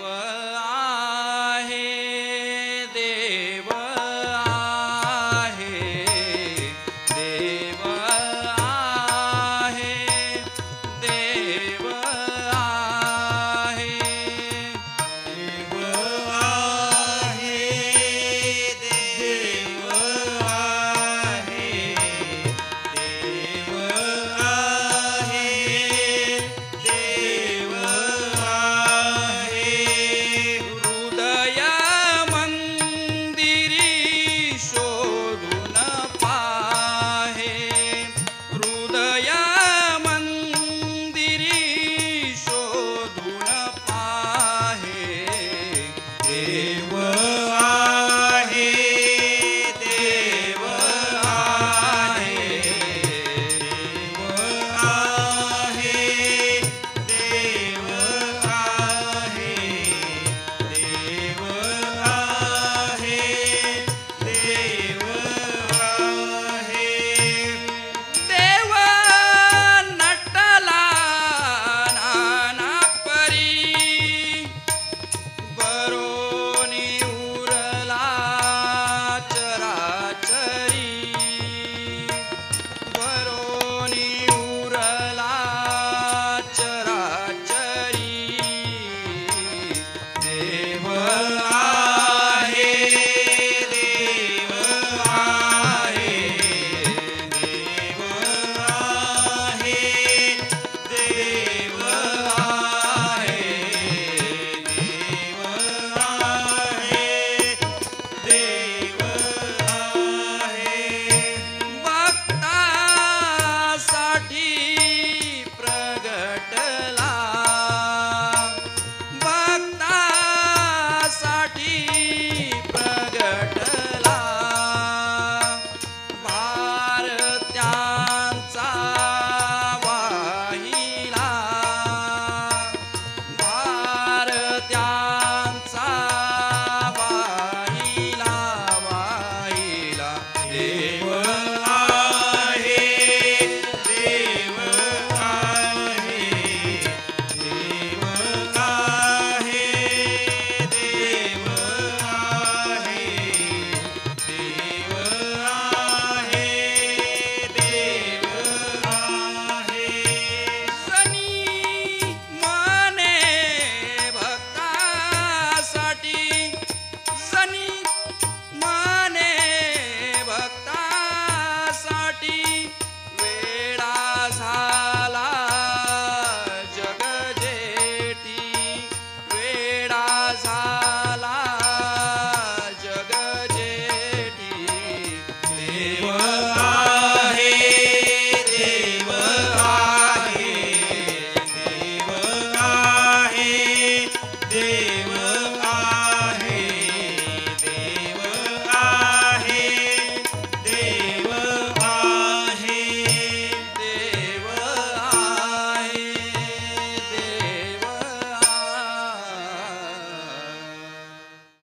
Bhagavad